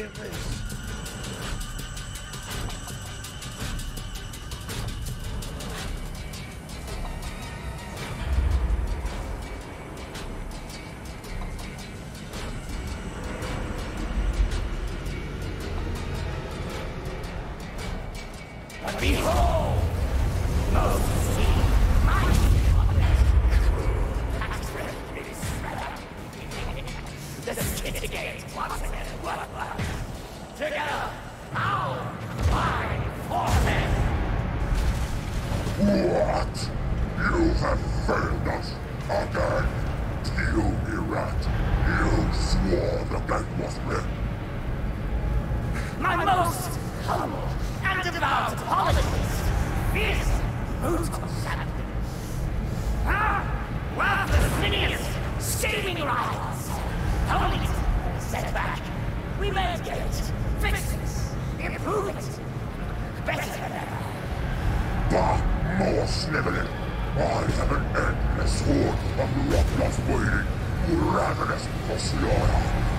seeing this? Most humble and devout. This brutal savage. Ah, worthless Phineas, saving rivals. Only to set back. We it, fix it, improve it. Better than ever. Bah, more sniveling. I have an endless horde of luckless waiting, ravenous for slaughter.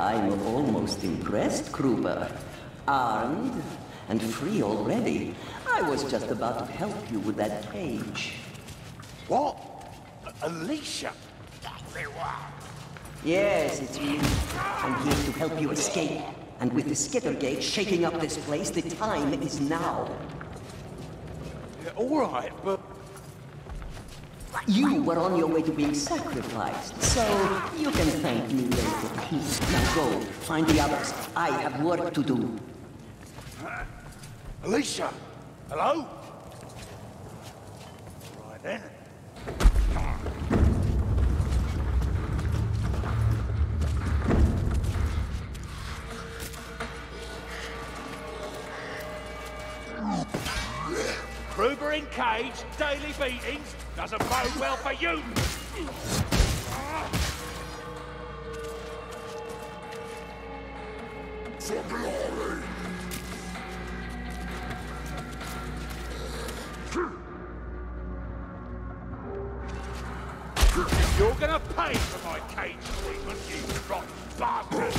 I'm almost impressed, Kruber. Armed and free already. I was just about to help you with that cage. What? Olesya? Yes, it's me. I'm here to help you escape. And with the Skittergate shaking up this place, the time is now. All right, but You were on your way to being sacrificed, so you can thank me later. Now go, find the others. I have work to do. Olesya, hello? Cage, daily beatings, doesn't bode well for you. For glory. You're gonna pay for my cage treatment, you rotten bastard!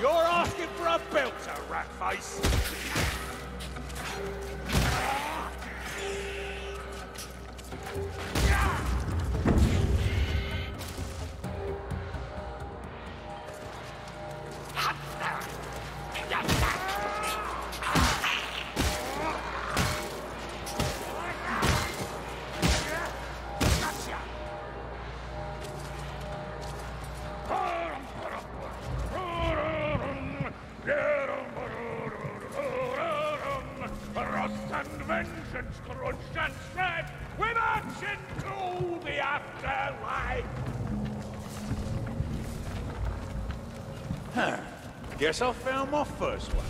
You're asking for a belter, ratface! Rust Guess I found my first one.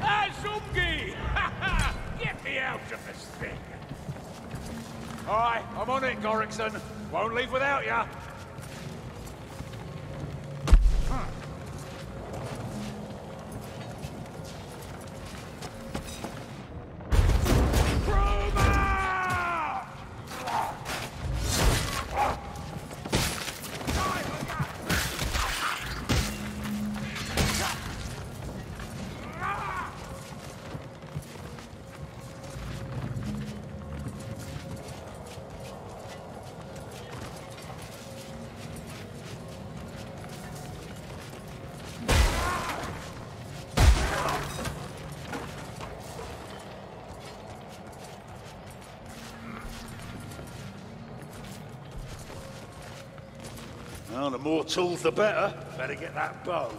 Azumgi! Get me out of this thing! Aye, I'm on it, Goreksson. Won't leave without ya. The more tools the better. Better get that bow.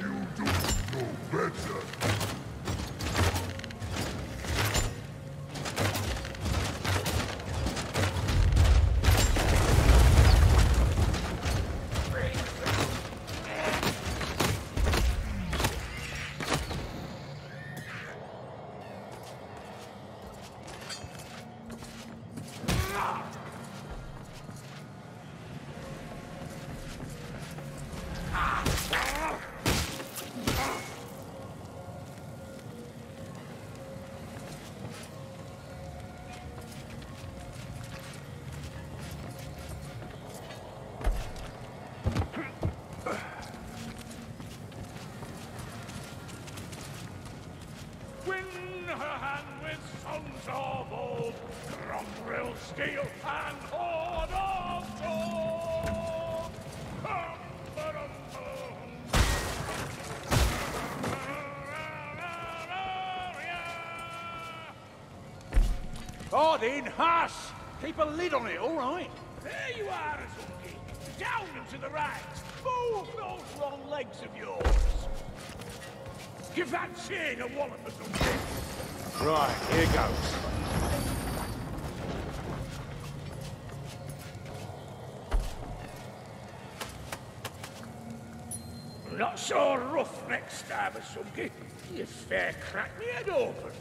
You do no better? Bardin, hush! Keep a lid on it, all right? There you are, Azungi. Down and to the right. Move those long legs of yours. Give that chain a wallop something. Right, here goes. Not so rough next time, Asumki. You fair crack me head open.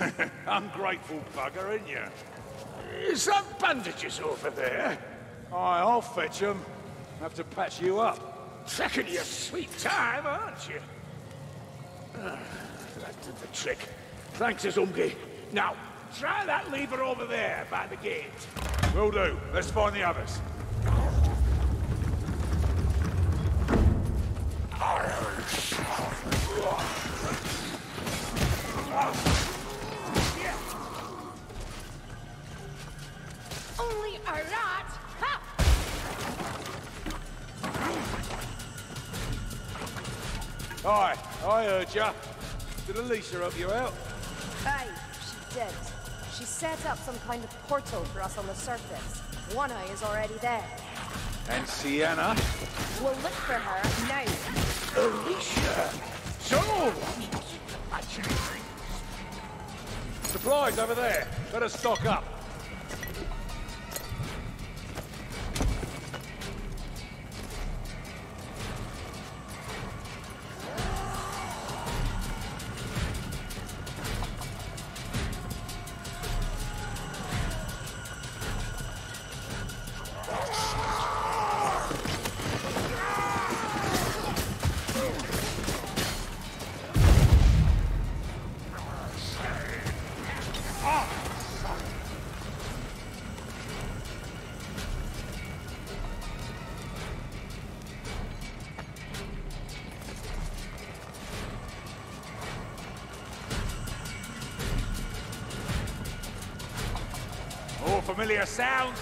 Ungrateful bugger, ain't you? Is that bandages over there? Aye, I'll fetch them. Have to patch you up. Taking your sweet time, aren't you? That did the trick. Thanks, Azumgi. Now, try that lever over there by the gate. Will do. Let's find the others. Only a rat? Ha! Aye, I heard ya. Did Olesya help you out? Aye, she did. She set up some kind of portal for us on the surface. One eye is already there. And Sienna? We'll look for her now. Olesya! So! Supplies over there. Better stock up.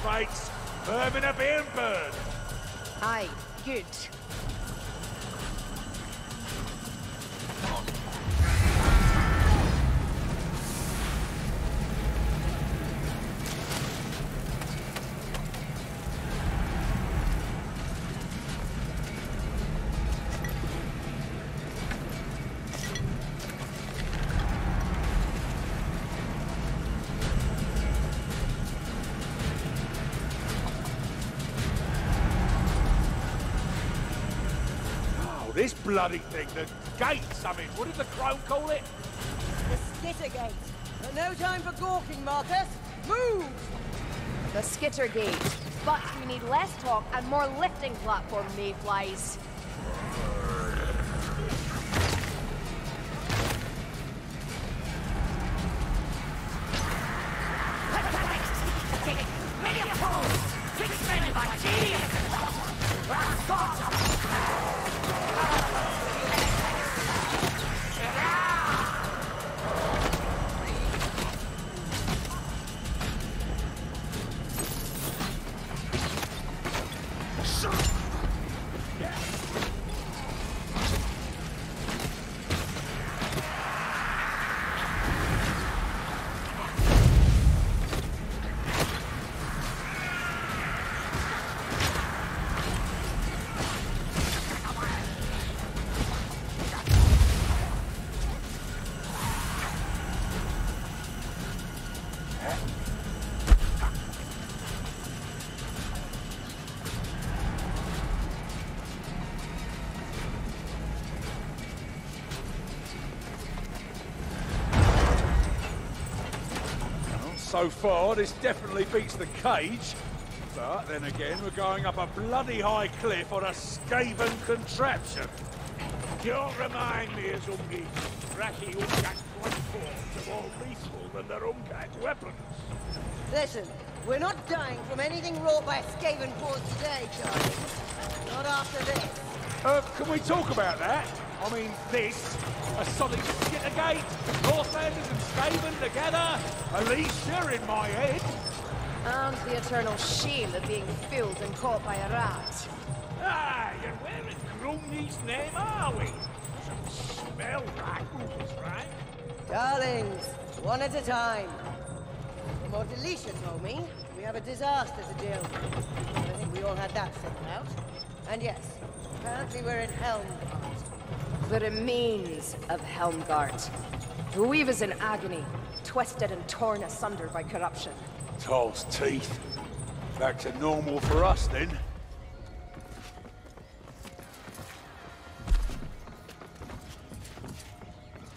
Mates. Vermin are being burned. Aye, good. This bloody thing, the gates, I mean, what did the crone call it? The Skittergate. But no time for gawking, Markus. Move! The skitter gate. But we need less talk and more lifting platform mayflies. So far, this definitely beats the cage. But then again, we're going up a bloody high cliff on a Skaven contraption. Don't remind me of Ungi. Raki Umgak platforms are more lethal than their Umgak weapons. Listen, we're not dying from anything wrought by Skaven paws today, Charlie. Not after this. Uh, can we talk about that? I mean, this, a solid Skittergate, Northlanders and Skaven together, Olesya in my head. And the eternal shame of being filled and caught by a rat. Ah, you're wearing Grimnir's name, are we? Doesn't smell Rufus, right? Darlings, one at a time. What Olesya told me, we have a disaster to deal with. I think we all had that figured out. And yes, apparently we're in Helm. The remains of Helmgart. The weavers in agony, twisted and torn asunder by corruption. Taal's teeth. Back to normal for us, then.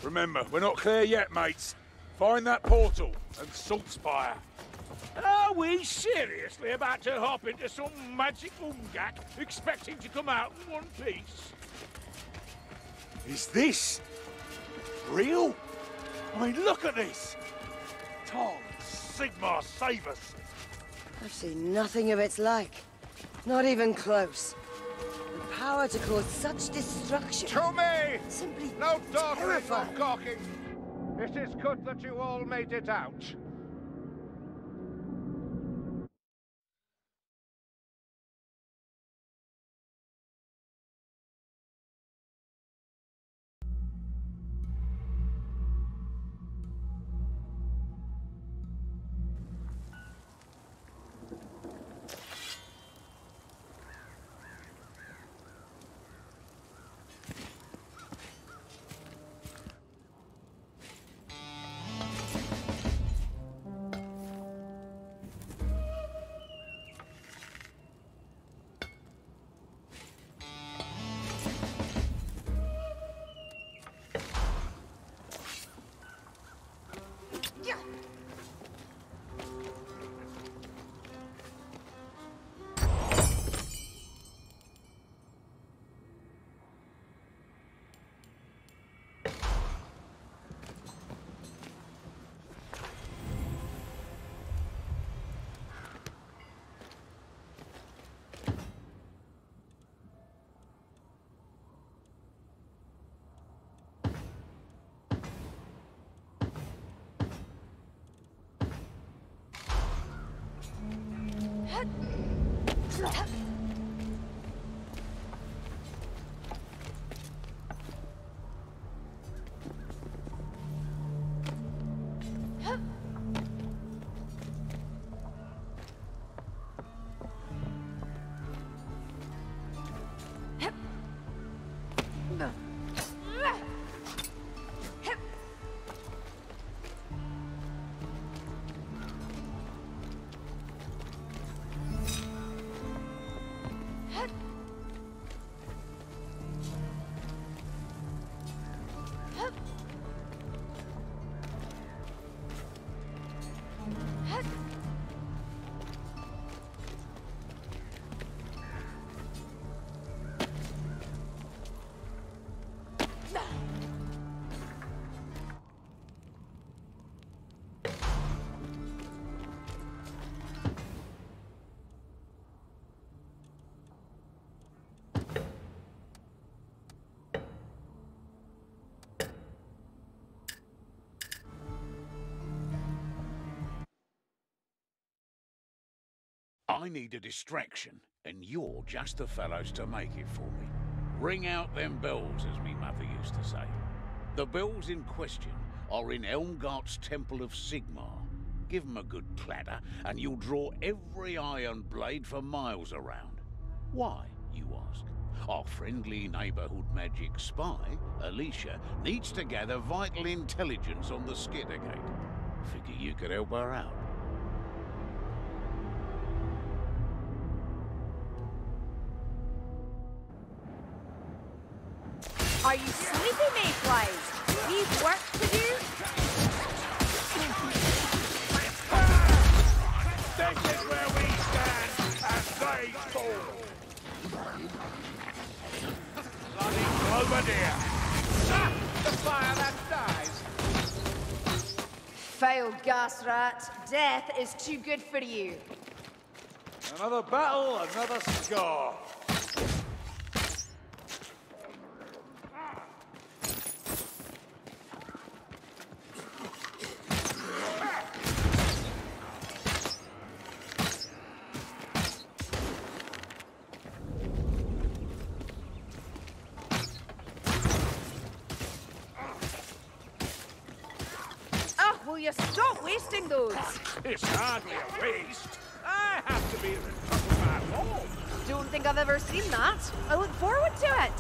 Remember, we're not clear yet, mates. Find that portal and Saltzpyre. Are we seriously about to hop into some magic umgak, expecting to come out in one piece? Is this real? I mean, look at this! Tom, Sigmar, save us! I've seen nothing of its like. Not even close. The power to cause such destruction. To me! Simply No dawdling terrifying. or gawking. It is good that you all made it out. 他，他。I need a distraction, and you're just the fellows to make it for me. Ring out them bells, as me mother used to say. The bells in question are in Helmgart's Temple of Sigmar. Give 'em a good clatter, and you'll draw every iron blade for miles around. Why, you ask? Our friendly neighborhood magic spy, Olesya, needs to gather vital intelligence on the Skittergate. Figure you could help her out. Are you sleepy, mayflies? We've work to do. This is where we stand, and they fall. Bloody Cloverdale! The fire that dies! Failed, gas rat. Death is too good for you. Another battle, another scar. Oh, will you stop wasting those? It's hardly a waste. I have to be at the top of my form. Don't think I've ever seen that. I look forward to it.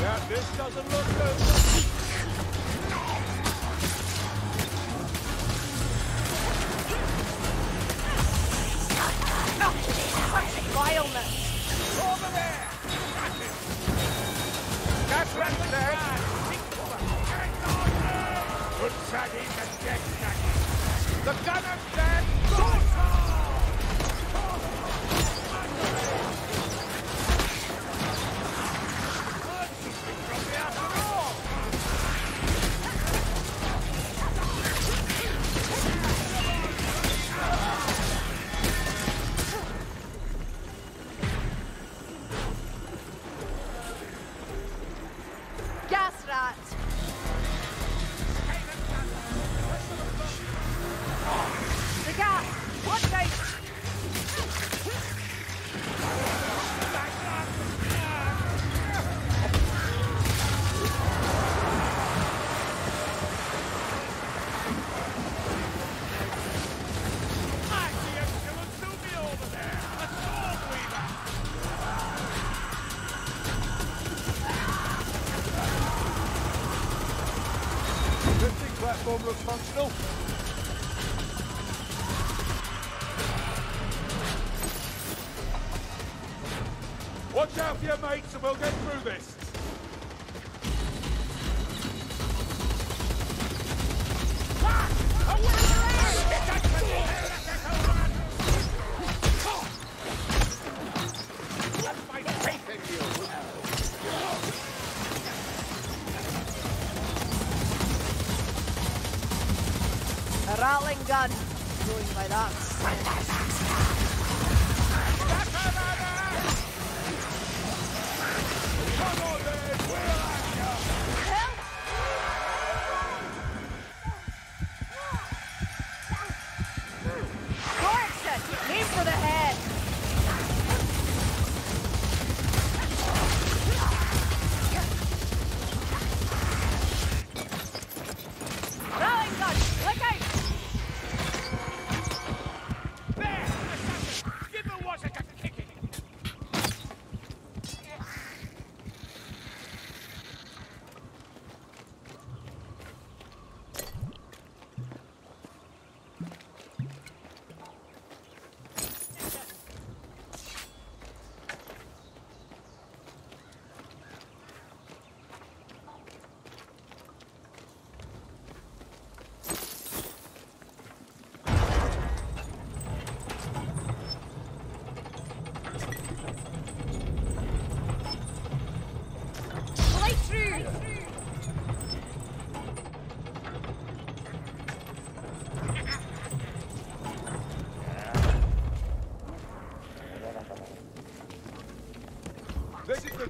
Yeah, this doesn't look good. Platform looks functional. Watch out for your mates and we'll get through this.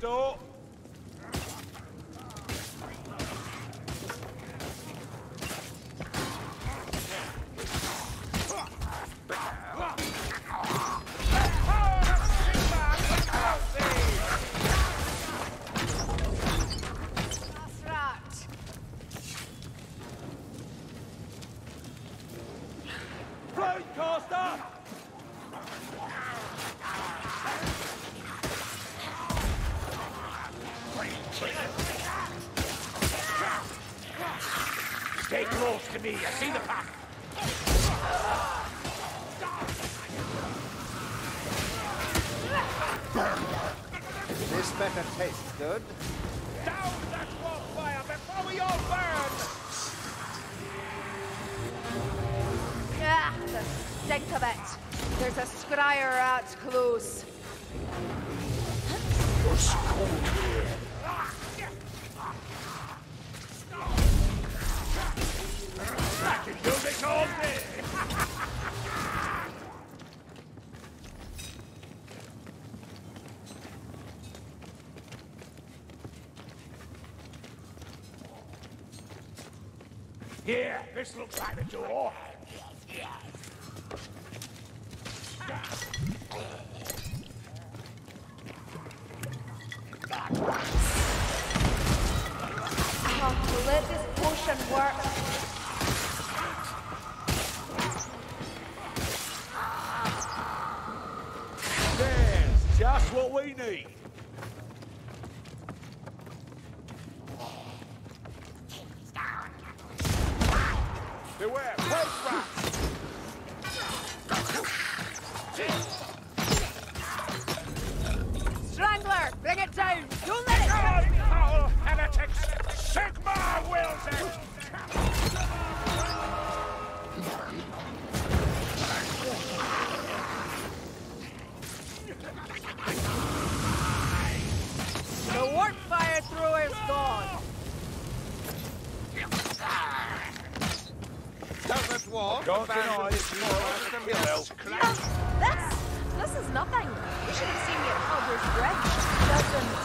This close to me. I see the pack. This better taste good. Down that wall fire before we all burn! Ah, the stink of it. There's a scryer out close. I can do this all day! Here, this looks like the door. Just what we need. Beware, post rats! Strangler, bring it down. Don't let it go. foul heretics! Sigmar wills it! A cause mill. Yes, this, this is nothing. You should have seen me at Halber's Bridge. Doesn't.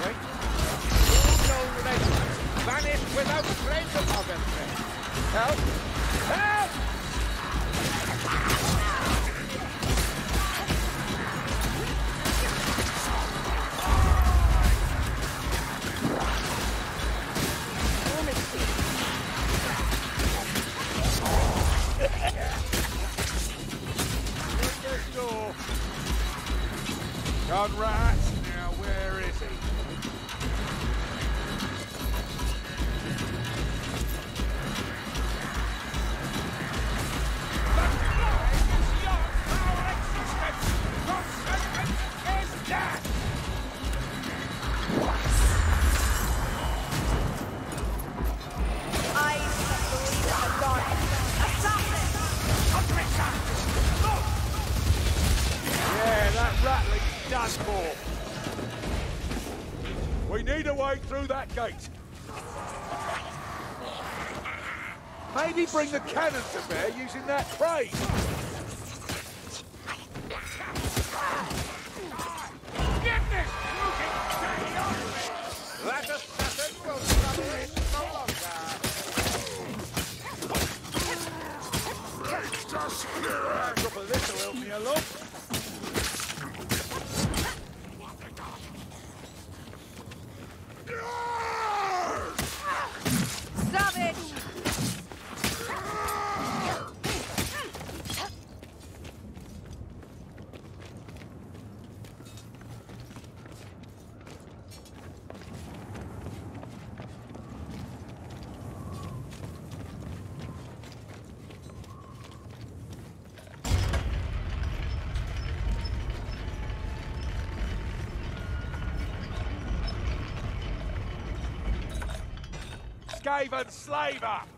Wait. No relations. Vanished without trace of. Help! Help! Door. Gone. Now where is he? Way through that gate. Maybe bring the cannon to bear using that crane. Get this looking dirty on me! That assassin will trouble it no longer. Just a drop of this will help me along. Savage! Skaven slaver!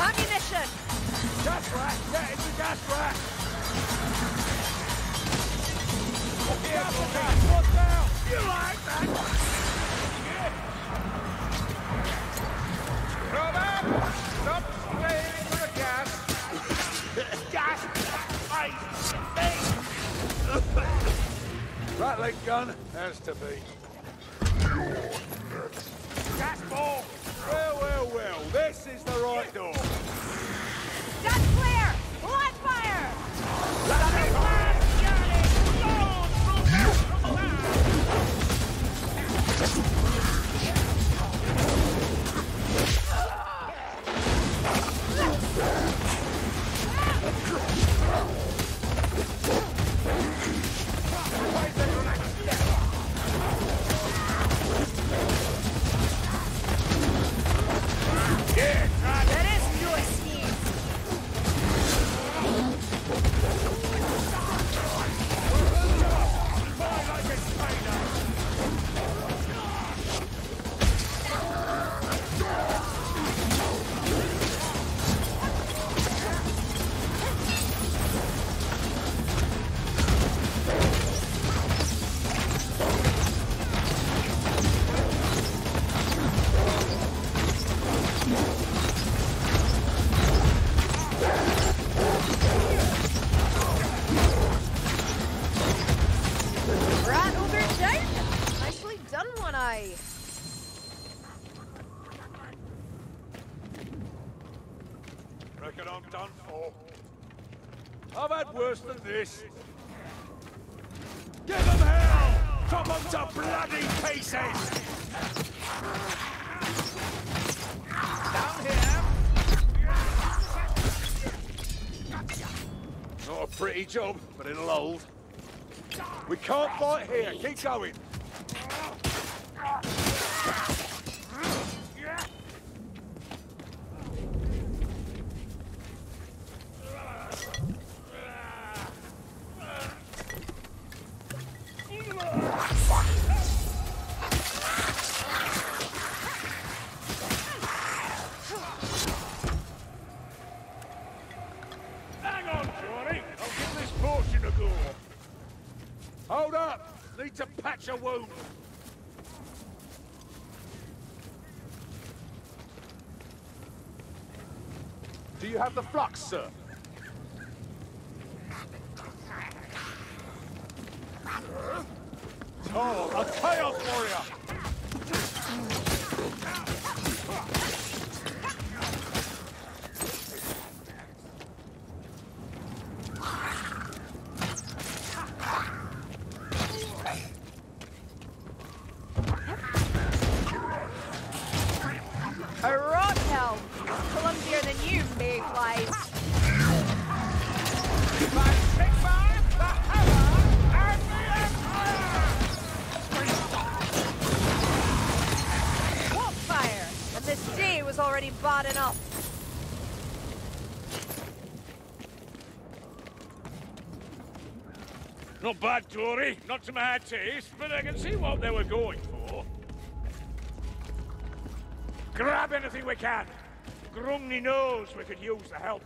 Ammunition! Gas rack! Get into gas rack! Ratling gun has to be. Well, well, well, this is the right door. To bloody pieces! Down here! Not a pretty job, but it'll hold. We can't fight here. Keep going. Have the flux, sir? Oh, a Chaos Warrior! A rock helm! Clumsier than you, mayflies! What fire! And this day was already bad enough! Not bad, Tory. Not to my taste, but I can see what they were going for. Grab anything we can. Grimnir knows we could use the help.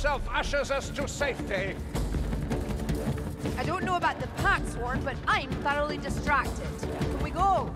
Temple ushers us to safety. I don't know about the pack sworn, but I'm thoroughly distracted. Can we go?